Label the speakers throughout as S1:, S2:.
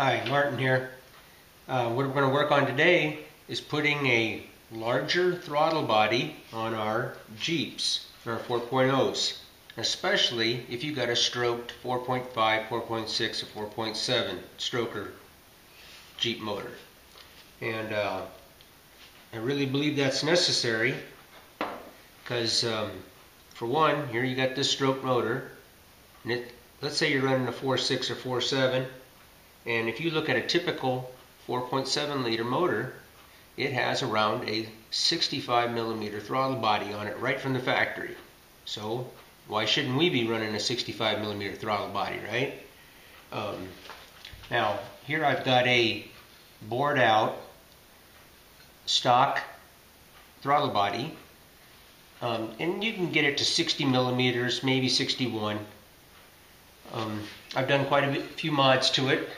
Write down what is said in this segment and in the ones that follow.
S1: Hi, Martin here. Uh, what we're going to work on today is putting a larger throttle body on our Jeeps, our 4.0s, especially if you got a stroked 4.5, 4.6, or 4.7 stroker Jeep motor. And uh, I really believe that's necessary because um, for one, here you got this stroke motor, and it, let's say you're running a 4.6 or 4.7, and if you look at a typical 4.7 liter motor, it has around a 65 millimeter throttle body on it right from the factory. So why shouldn't we be running a 65 millimeter throttle body, right? Um, now here I've got a bored out stock throttle body um, and you can get it to 60 millimeters, maybe 61. Um, I've done quite a few mods to it.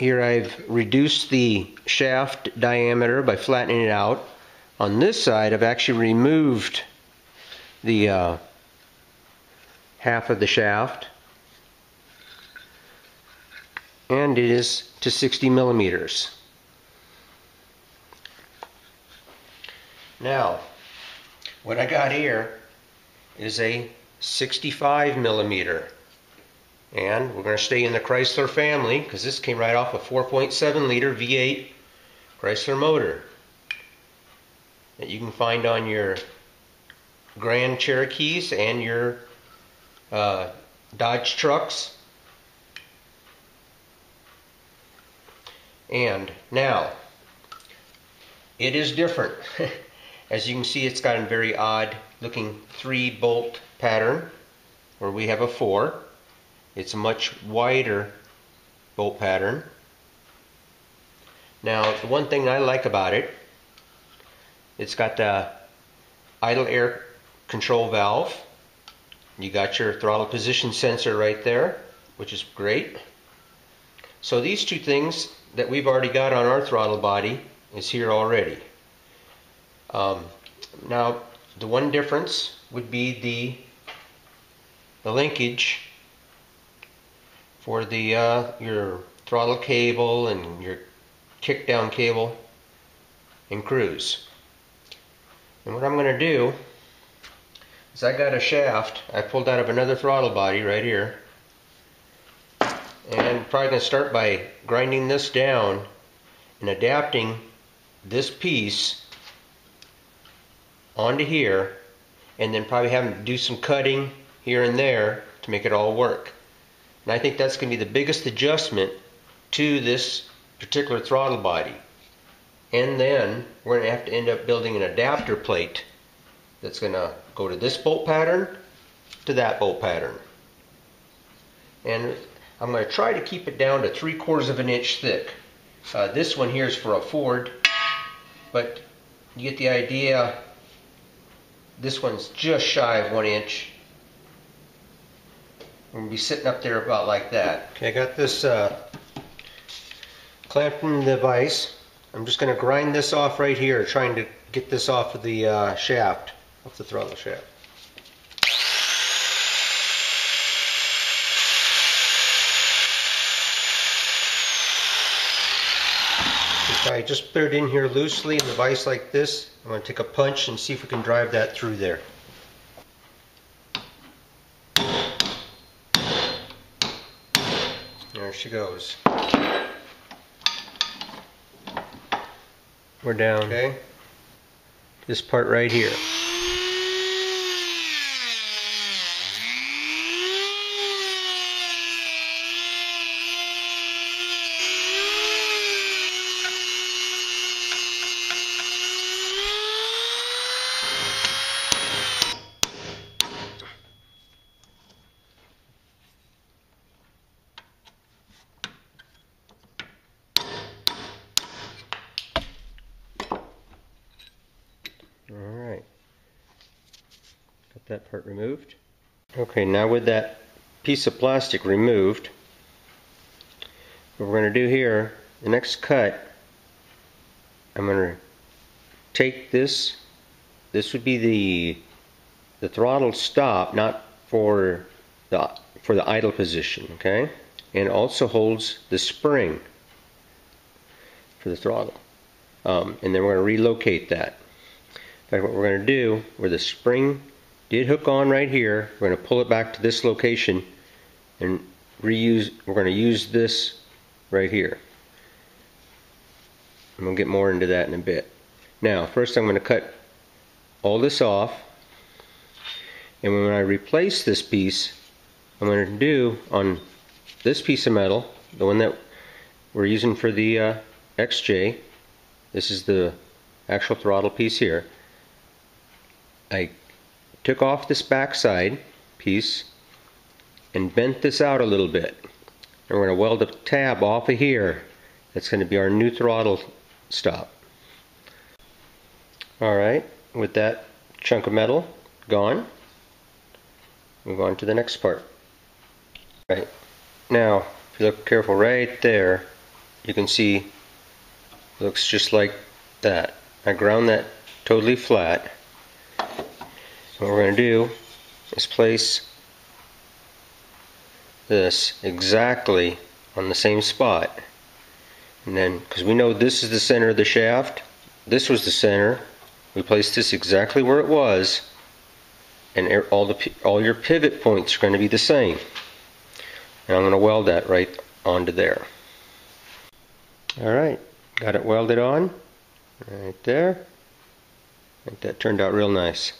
S1: Here I've reduced the shaft diameter by flattening it out. On this side I've actually removed the uh, half of the shaft and it is to 60 millimeters. Now, what I got here is a 65 millimeter. And we're going to stay in the Chrysler family because this came right off a 4.7 liter V8 Chrysler motor that you can find on your Grand Cherokees and your uh, Dodge trucks. And now, it is different. As you can see, it's got a very odd looking three bolt pattern where we have a four. It's a much wider bolt pattern. Now, the one thing I like about it, it's got the idle air control valve. You got your throttle position sensor right there, which is great. So these two things that we've already got on our throttle body is here already. Um, now, the one difference would be the, the linkage for the uh, your throttle cable and your kick down cable and cruise. And what I'm going to do is I got a shaft I pulled out of another throttle body right here and probably going to start by grinding this down and adapting this piece onto here and then probably having to do some cutting here and there to make it all work. And I think that's going to be the biggest adjustment to this particular throttle body. And then we're going to have to end up building an adapter plate that's going to go to this bolt pattern to that bolt pattern. And I'm going to try to keep it down to three quarters of an inch thick. Uh, this one here is for a Ford, but you get the idea. This one's just shy of one inch. To be sitting up there about like that. Okay, I got this uh, clamped in the vise. I'm just going to grind this off right here, trying to get this off of the uh, shaft, off the throttle shaft. I just put it in here loosely in the vise like this. I'm going to take a punch and see if we can drive that through there. There she goes. We're down. Okay. This part right here. That part removed. Okay, now with that piece of plastic removed, what we're going to do here, the next cut, I'm going to take this, this would be the the throttle stop, not for the for the idle position, okay? and also holds the spring for the throttle. Um, and then we're going to relocate that. In fact, what we're going to do, where the spring did hook on right here, we're going to pull it back to this location and reuse, we're going to use this right here. And we'll get more into that in a bit. Now, first I'm going to cut all this off. And when I replace this piece, I'm going to do on this piece of metal, the one that we're using for the uh, XJ, this is the actual throttle piece here. I took off this backside piece and bent this out a little bit. And we're going to weld a tab off of here. That's going to be our new throttle stop. Alright, with that chunk of metal gone, move on to the next part. Right, now, if you look careful right there, you can see looks just like that. I ground that totally flat. What we're going to do is place this exactly on the same spot. And then, because we know this is the center of the shaft, this was the center, we place this exactly where it was, and all, the, all your pivot points are going to be the same. And I'm going to weld that right onto there. Alright, got it welded on, right there. I think that turned out real nice.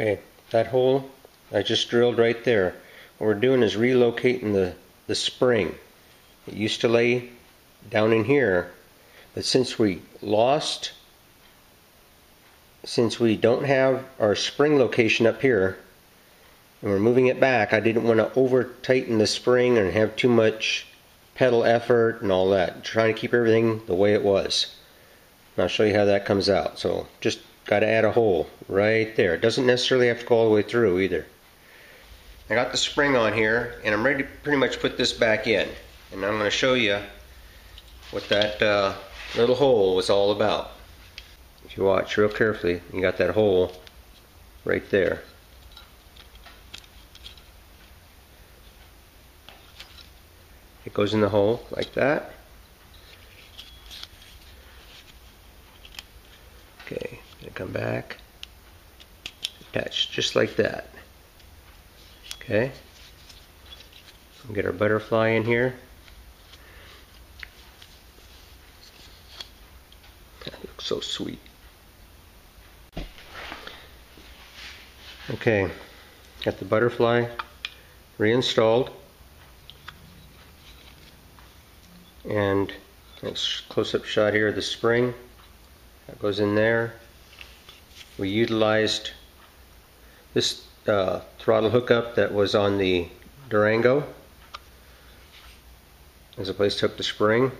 S1: Okay, that hole I just drilled right there. What we're doing is relocating the, the spring. It used to lay down in here, but since we lost, since we don't have our spring location up here, and we're moving it back, I didn't want to over tighten the spring and have too much pedal effort and all that. trying to keep everything the way it was. And I'll show you how that comes out. So just got to add a hole right there. It doesn't necessarily have to go all the way through either. I got the spring on here and I'm ready to pretty much put this back in. And I'm going to show you what that uh, little hole was all about. If you watch real carefully, you got that hole right there. It goes in the hole like that. Okay, and come back, attach just like that. Okay, we'll get our butterfly in here. That looks so sweet. Okay, got the butterfly reinstalled. And close-up shot here of the spring. That goes in there. We utilized this uh, throttle hookup that was on the Durango as a place to hook the spring.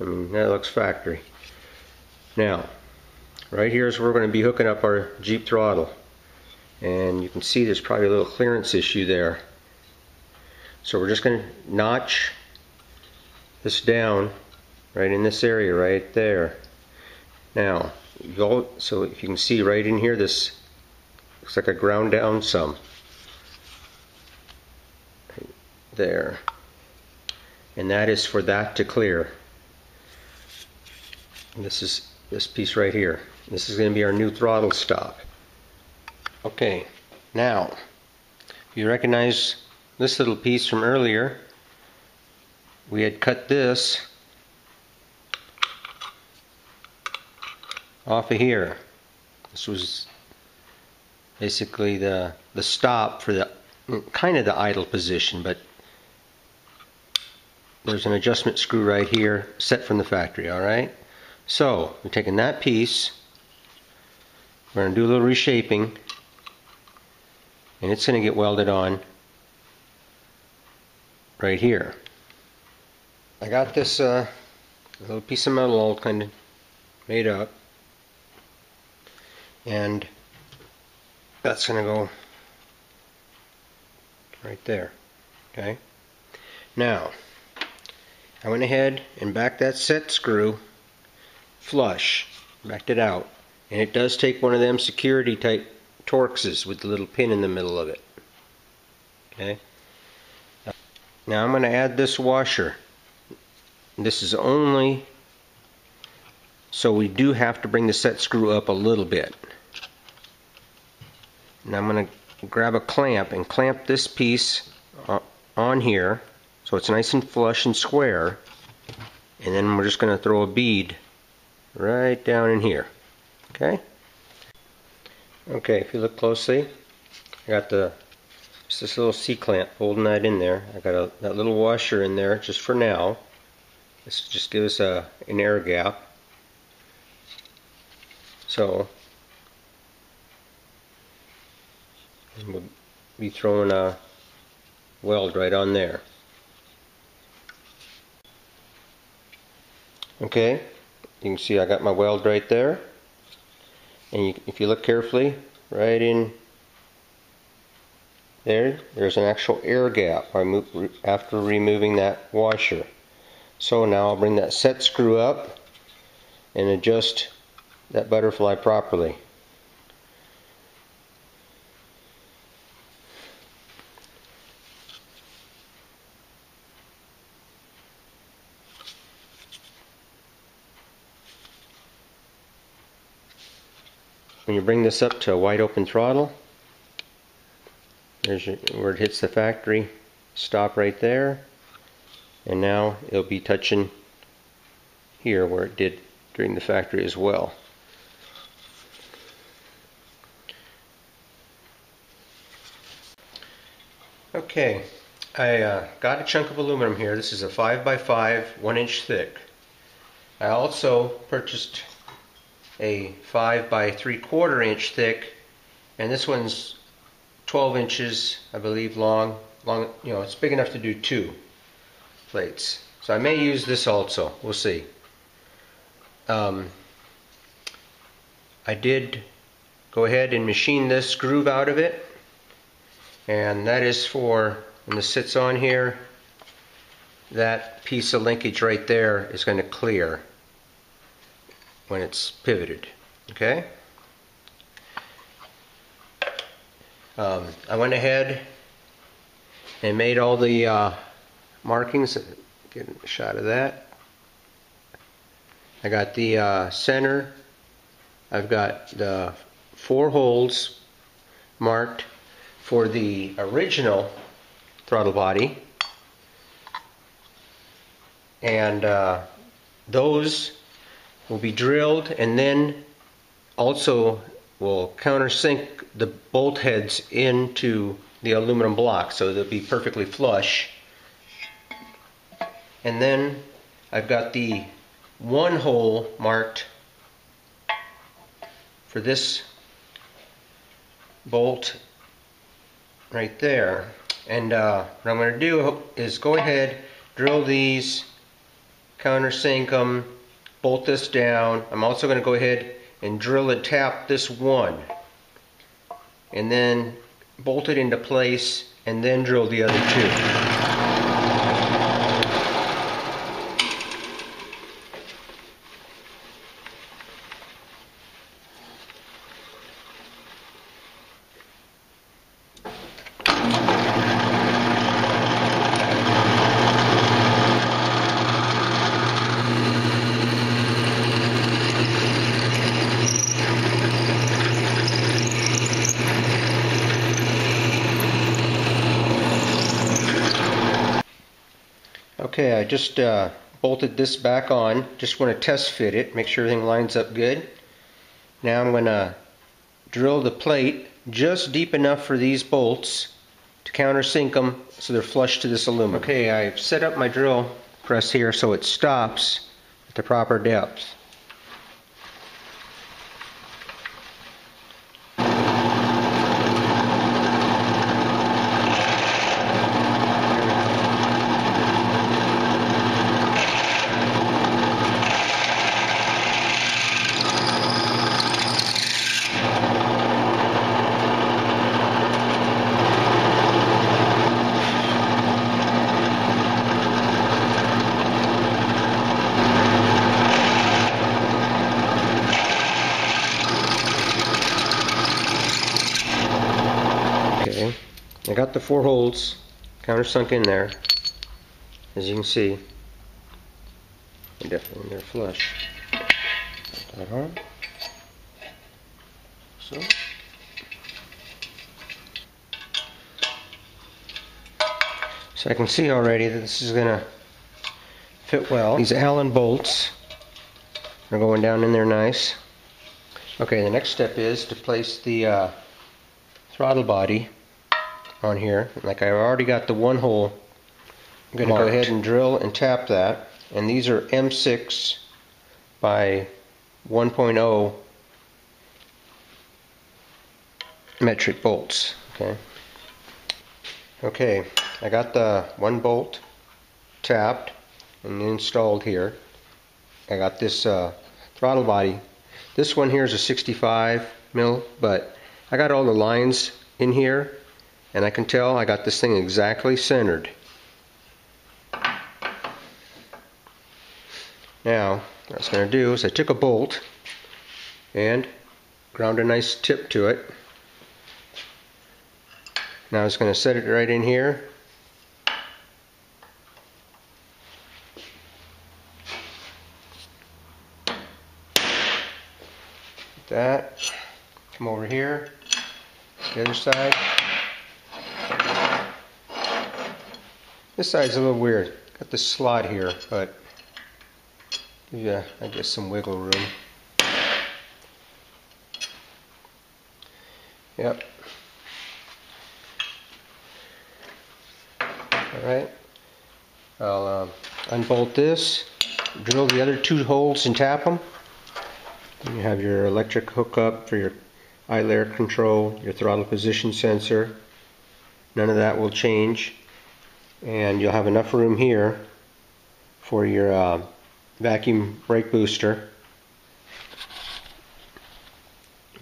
S1: I mean, that looks factory. Now, right here is where we're going to be hooking up our Jeep throttle. And you can see there's probably a little clearance issue there. So we're just going to notch this down right in this area right there. Now, so if you can see right in here, this looks like a ground down some. Right there. And that is for that to clear. And this is this piece right here. This is going to be our new throttle stop. Okay, now, you recognize this little piece from earlier. We had cut this off of here. This was basically the the stop for the kind of the idle position, but there's an adjustment screw right here set from the factory, all right? So, we're taking that piece, we're going to do a little reshaping, and it's going to get welded on right here. I got this uh, little piece of metal all kind of made up and that's going to go right there okay Now, I went ahead and backed that set screw flush, backed it out. And it does take one of them security type Torxes with the little pin in the middle of it. Okay. Now I'm going to add this washer. This is only so we do have to bring the set screw up a little bit. Now I'm going to grab a clamp and clamp this piece uh, on here so it's nice and flush and square. And then we're just going to throw a bead right down in here okay? Okay if you look closely I got the just this little C-clamp holding that in there. I got a, that little washer in there just for now. This just gives us a, an air gap. So we'll be throwing a weld right on there Okay, you can see I got my weld right there. And you, if you look carefully, right in there, there's an actual air gap after removing that washer. So now I'll bring that set screw up and adjust that butterfly properly. When you bring this up to a wide open throttle, there's your, where it hits the factory stop right there. And now it'll be touching here where it did during the factory as well. Okay, I uh, got a chunk of aluminum here. This is a 5x5, 1 inch thick. I also purchased a 5 by 3 quarter inch thick and this one's 12 inches I believe long long you know it's big enough to do two plates. So I may use this also. We'll see. Um, I did go ahead and machine this groove out of it and that is for when this sits on here that piece of linkage right there is going to clear when it's pivoted. Okay? Um, I went ahead and made all the uh, markings. Get a shot of that. I got the uh, center. I've got the four holes marked for the original throttle body. And uh, those will be drilled and then also will countersink the bolt heads into the aluminum block so they'll be perfectly flush. And then I've got the one hole marked for this bolt right there. And uh, what I'm going to do is go ahead, drill these, countersink them, bolt this down. I'm also going to go ahead and drill and tap this one and then bolt it into place and then drill the other two. Okay, I just uh, bolted this back on. Just want to test fit it, make sure everything lines up good. Now I'm going to drill the plate just deep enough for these bolts to countersink them so they're flush to this aluminum. Okay, I've set up my drill press here so it stops at the proper depth. Four holes countersunk in there, as you can see. Definitely in there flush. That. So. So I can see already that this is gonna fit well. These Allen bolts are going down in there nice. Okay, the next step is to place the uh, throttle body on here. Like I've already got the one hole. I'm going to go ahead and drill and tap that. And these are M6 by 1.0 metric bolts. Okay. Okay, I got the one bolt tapped and installed here. I got this uh, throttle body. This one here is a 65 mil, but I got all the lines in here and I can tell I got this thing exactly centered. Now, what I was going to do is I took a bolt and ground a nice tip to it. Now I was going to set it right in here. That. Come over here. The other side. This side's a little weird. Got the slot here, but yeah, I guess some wiggle room. Yep. Alright. I'll um, unbolt this, drill the other two holes and tap them. you have your electric hookup for your idle air control, your throttle position sensor. None of that will change and you'll have enough room here for your uh, vacuum brake booster.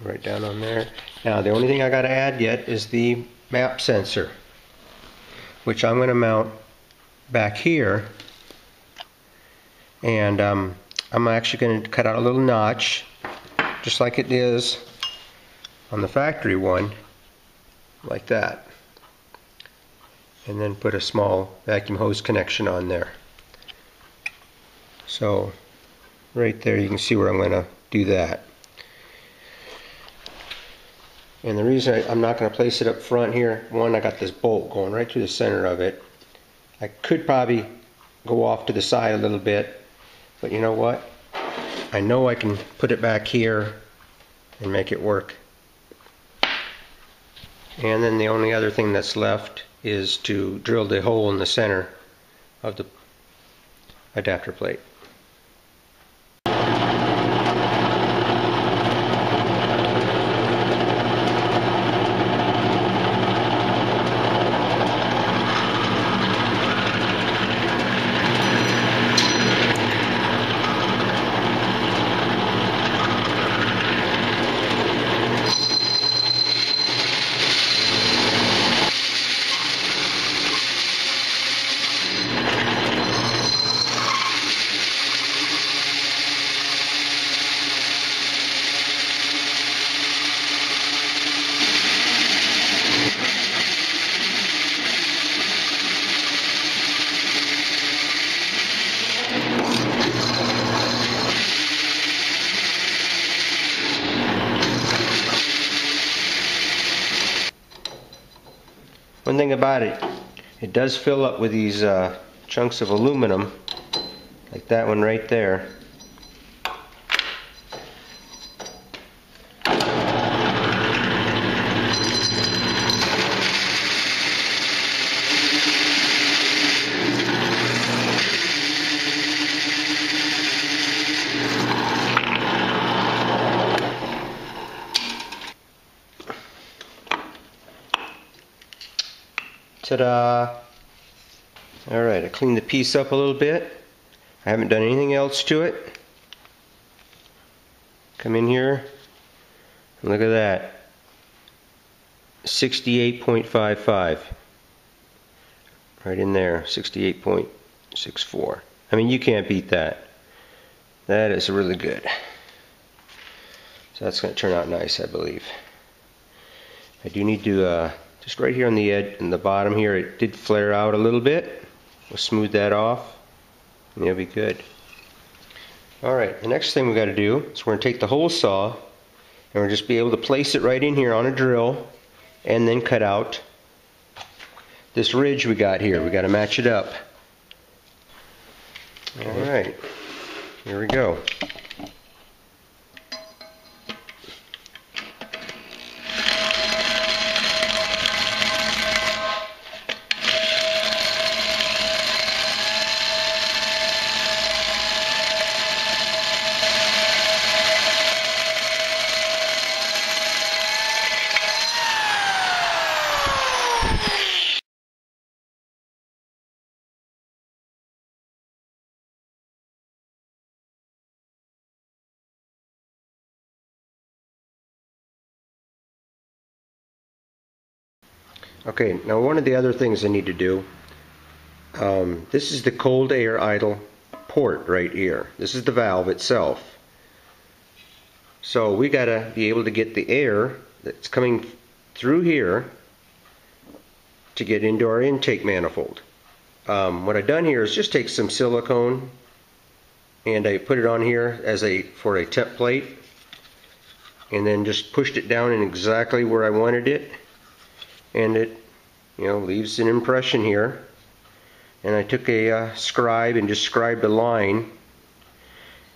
S1: Right down on there. Now the only thing I got to add yet is the map sensor which I'm going to mount back here. And um, I'm actually going to cut out a little notch just like it is on the factory one like that and then put a small vacuum hose connection on there. So right there you can see where I'm going to do that. And the reason I, am not going to place it up front here, one, I got this bolt going right through the center of it. I could probably go off to the side a little bit, but you know what? I know I can put it back here and make it work. And then the only other thing that's left is to drill the hole in the center of the adapter plate. One thing about it, it does fill up with these uh, chunks of aluminum, like that one right there. Ta-da! Alright, I cleaned the piece up a little bit. I haven't done anything else to it. Come in here. Look at that. 68.55. Right in there, 68.64. I mean, you can't beat that. That is really good. So that's going to turn out nice, I believe. I do need to uh, just right here on the edge and the bottom here. It did flare out a little bit. We'll smooth that off and it'll be good. Alright the next thing we got to do is we're going to take the hole saw and we'll just be able to place it right in here on a drill and then cut out this ridge we got here. We got to match it up. Alright here we go Okay, now one of the other things I need to do, um, this is the cold air idle port right here. This is the valve itself. So we got to be able to get the air that's coming through here to get into our intake manifold. Um, what I've done here is just take some silicone and I put it on here as a for a temp plate and then just pushed it down in exactly where I wanted it and it you know leaves an impression here. And I took a uh, scribe and just scribed a line.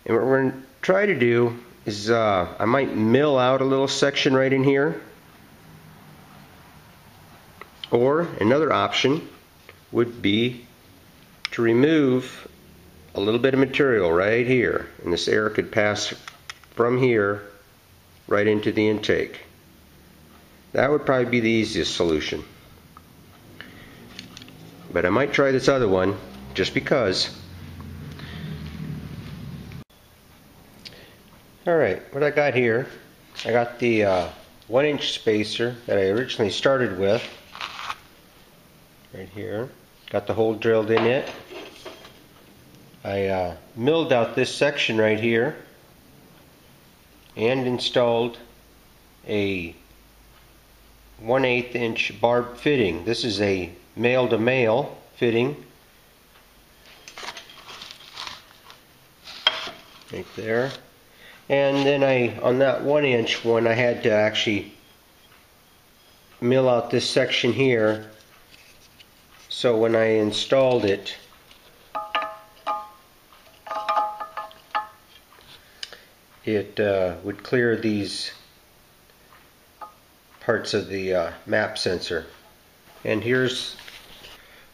S1: And what we're going to try to do is uh, I might mill out a little section right in here. Or another option would be to remove a little bit of material right here. And this air could pass from here right into the intake. That would probably be the easiest solution. But I might try this other one just because. Alright, what I got here, I got the uh, one inch spacer that I originally started with. Right here. Got the hole drilled in it. I uh, milled out this section right here and installed a 1 8 inch barb fitting. This is a male to male fitting. Right there. And then I, on that 1 inch one, I had to actually mill out this section here. So when I installed it, it uh, would clear these parts of the uh, map sensor. And here's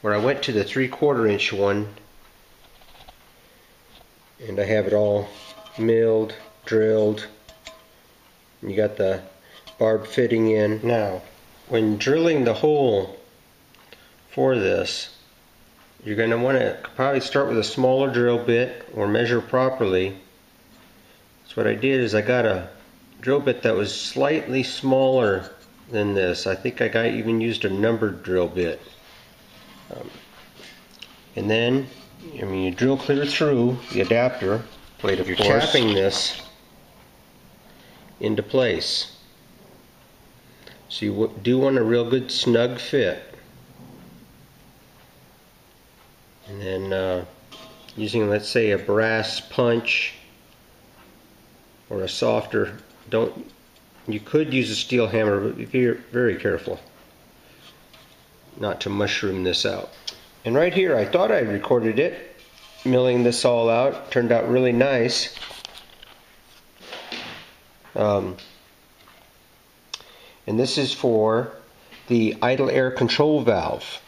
S1: where I went to the three quarter inch one and I have it all milled, drilled. You got the barb fitting in. Now, when drilling the hole for this, you're going to want to probably start with a smaller drill bit or measure properly. So what I did is I got a drill bit that was slightly smaller than this. I think I got even used a numbered drill bit. Um, and then, I mean, you drill clear through the adapter plate. If you're course. tapping this into place. So you do want a real good snug fit. And then uh, using, let's say, a brass punch or a softer, don't you could use a steel hammer, but be very careful not to mushroom this out. And right here, I thought I recorded it, milling this all out. Turned out really nice. Um, and this is for the idle air control valve.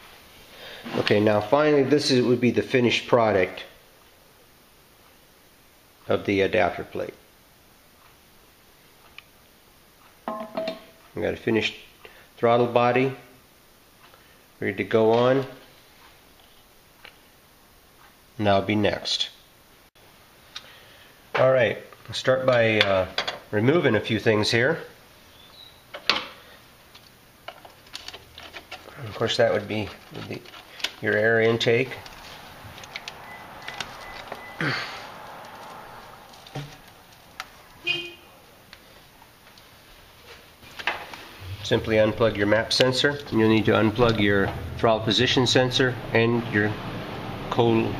S1: Okay, now finally this is, would be the finished product of the adapter plate. We got a finished throttle body ready to go on. Now be next. Alright, start by uh, removing a few things here. Of course that would be your air intake. simply unplug your map sensor. You'll need to unplug your throttle position sensor and your cold,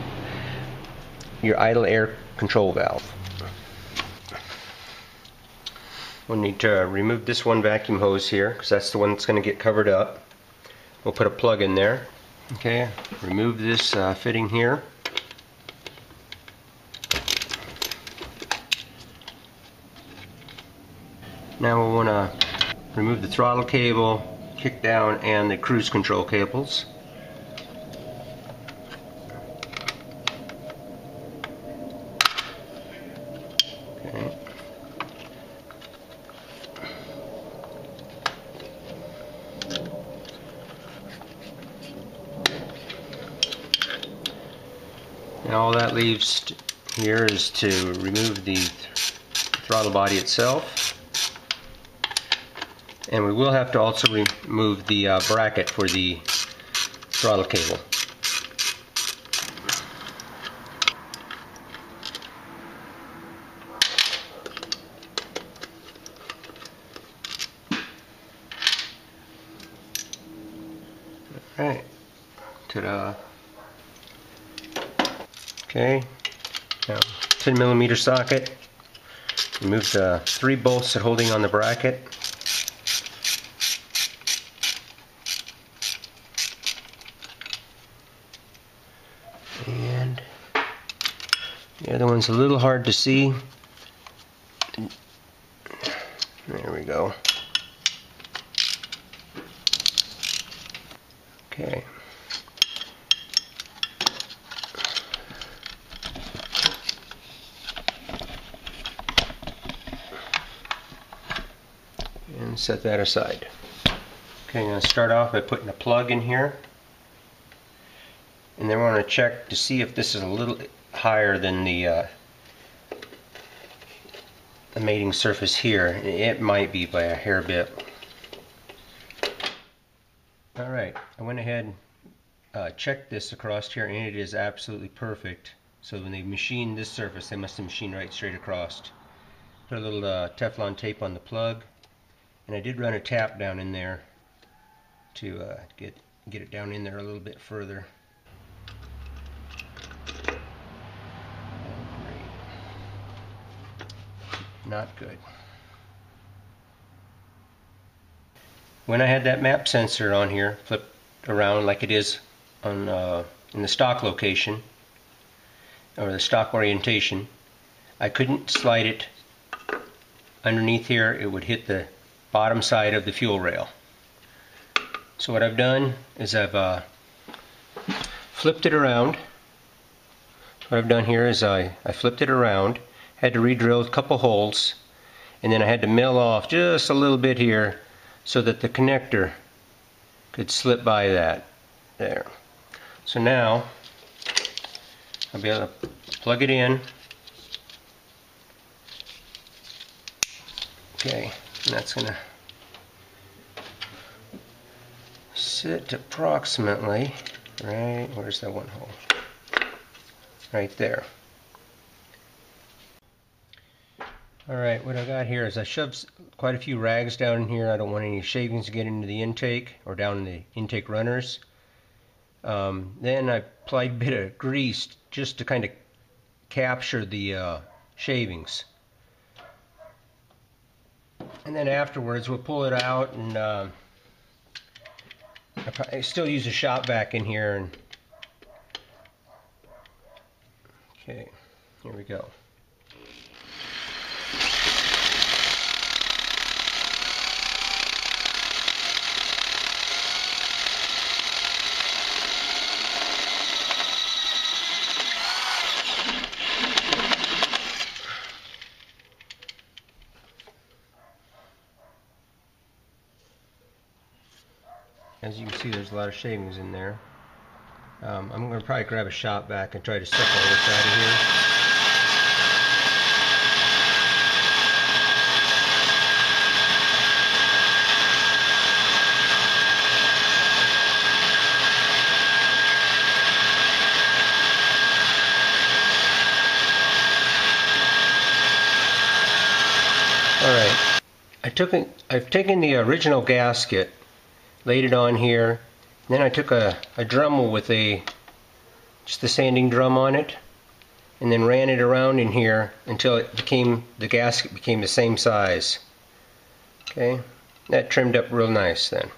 S1: your idle air control valve. We'll need to remove this one vacuum hose here because that's the one that's going to get covered up. We'll put a plug in there. Okay, remove this uh, fitting here. Now we'll want to remove the throttle cable, kick down, and the cruise control cables. And all that leaves here is to remove the throttle body itself. And we will have to also remove the uh, bracket for the throttle cable. Alright, ta-da. Okay, now 10 millimeter socket. Remove the three bolts that holding on the bracket. And one's a little hard to see. There we go. Okay. And set that aside. Okay, I'm going to start off by putting a plug in here and then we're going to check to see if this is a little higher than the uh, the mating surface here. It might be by a hair bit. Alright, I went ahead uh, checked this across here and it is absolutely perfect. So when they machined this surface, they must have machined right straight across. Put a little uh, Teflon tape on the plug and I did run a tap down in there to uh, get get it down in there a little bit further. Not good. When I had that map sensor on here, flipped around like it is on uh, in the stock location or the stock orientation, I couldn't slide it underneath here. It would hit the bottom side of the fuel rail. So what I've done is I've uh, flipped it around. What I've done here is I, I flipped it around had to re-drill a couple holes and then I had to mill off just a little bit here so that the connector could slip by that there. So now I'll be able to plug it in. Okay and that's gonna sit approximately right where's that one hole? Right there Alright, what I got here is I shoved quite a few rags down in here. I don't want any shavings to get into the intake or down the intake runners. Um, then I applied a bit of grease just to kind of capture the uh, shavings. And then afterwards we'll pull it out and uh, I, I still use a shop vac in here. and Okay, here we go. As you can see, there's a lot of shavings in there. Um, I'm going to probably grab a shop vac and try to suck all this out of here. Alright, I took it, I've taken the original gasket, laid it on here, then I took a, a Dremel with a just the sanding drum on it, and then ran it around in here until it became the gasket became the same size. Okay, that trimmed up real nice then.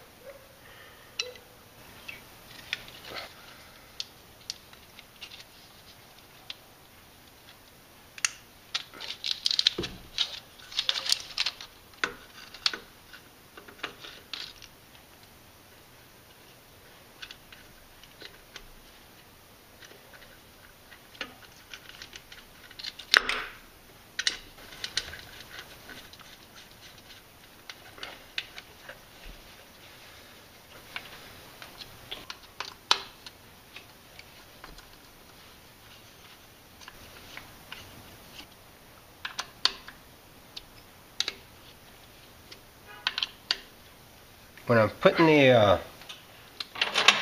S1: When I'm putting the uh,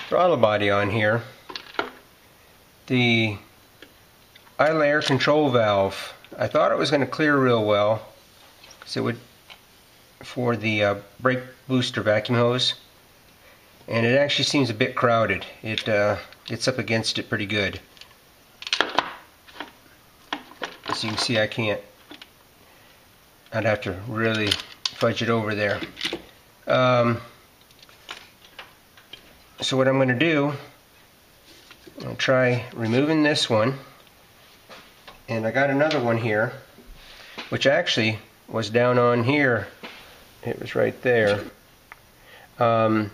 S1: throttle body on here, the idle air control valve, I thought it was going to clear real well because it would for the uh, brake booster vacuum hose and it actually seems a bit crowded. It uh, gets up against it pretty good. As you can see I can't, I'd have to really fudge it over there. Um, so what I'm going to do, I'll try removing this one. And I got another one here, which actually was down on here. It was right there. Um,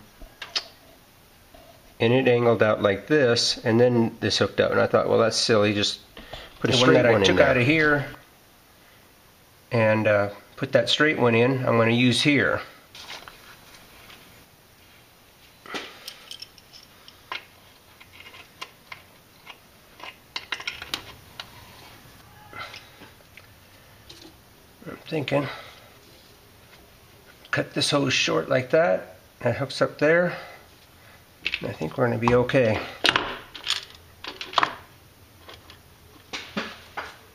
S1: and it angled out like this, and then this hooked up. And I thought, well, that's silly. Just put a straight one that I took out of here and uh, put that straight one in. I'm going to use here. Thinking. Cut this hose short like that. That hooks up there. I think we're going to be okay.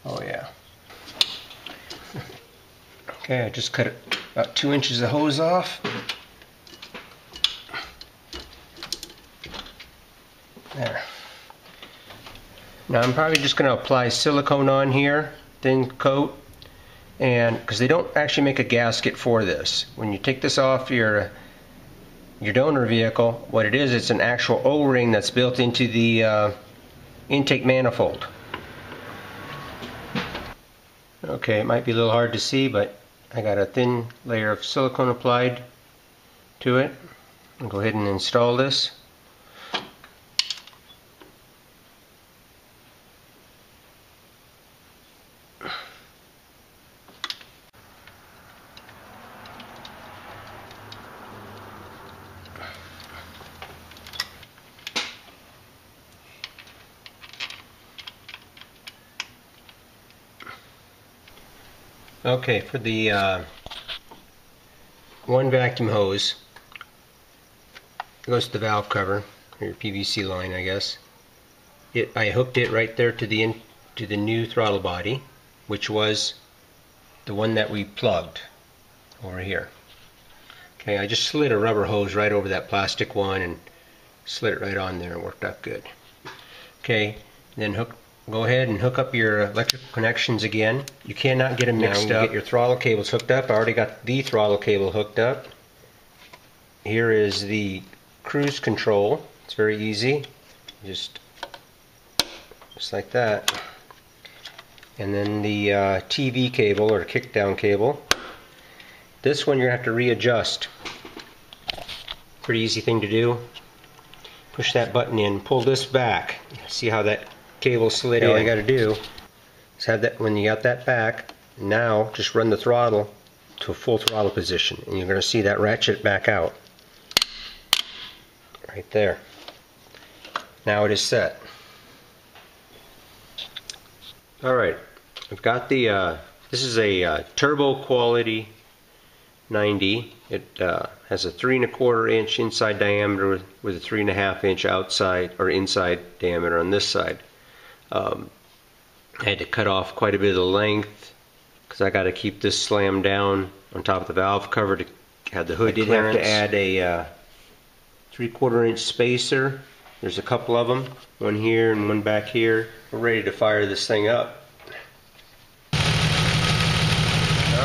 S1: Oh yeah. Okay I just cut about two inches of hose off. There. Now I'm probably just going to apply silicone on here thin coat and because they don't actually make a gasket for this. When you take this off your your donor vehicle what it is it's an actual o-ring that's built into the uh, intake manifold. Okay it might be a little hard to see but I got a thin layer of silicone applied to it. I'll go ahead and install this Okay, for the uh, one vacuum hose, it goes to the valve cover, or your PVC line, I guess. It, I hooked it right there to the in, to the new throttle body, which was the one that we plugged over here. Okay, I just slid a rubber hose right over that plastic one and slid it right on there. It worked out good. Okay, then hook go ahead and hook up your electrical connections again. You cannot get them mixed now, up. Get your throttle cables hooked up. I already got the throttle cable hooked up. Here is the cruise control. It's very easy. Just just like that. And then the uh, TV cable or kickdown cable. This one you're going to have to readjust. Pretty easy thing to do. Push that button in, pull this back. See how that cable slid All you got to do is have that, when you got that back, now just run the throttle to a full throttle position and you're going to see that ratchet back out. Right there. Now it is set. Alright, I've got the, uh, this is a uh, turbo quality 90. It uh, has a three and a quarter inch inside diameter with, with a three and a half inch outside or inside diameter on this side. Um, I had to cut off quite a bit of the length because I got to keep this slammed down on top of the valve cover to have the hood
S2: I did
S1: clearance.
S2: have to add a uh,
S1: three quarter inch spacer. There's a couple of them, one here and one back here. We're ready to fire this thing up. All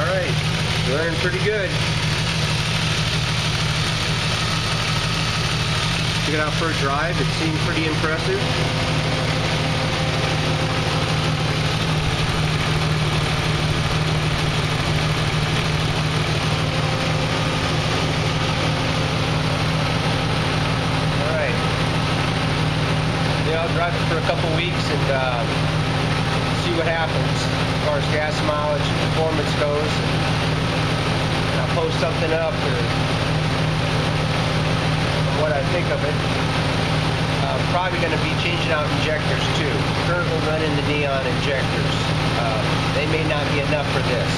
S1: right, running pretty good. Took it out for a drive. It seemed pretty impressive. All right. Yeah, I'll drive it for a couple weeks and uh, see what happens as far as gas mileage and performance goes. And I'll post something up or what I think of it. Uh, probably going to be changing out injectors too. Currently running the neon injectors. Uh, they may not be enough for this.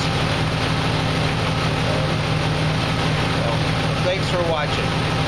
S1: So, thanks for watching.